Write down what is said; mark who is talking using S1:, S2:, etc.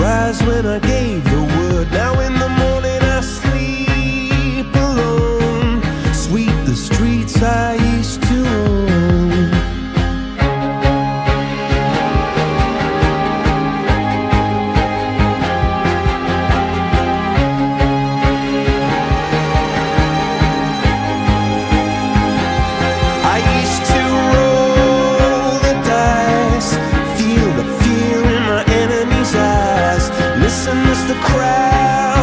S1: rise when I gain. crowd.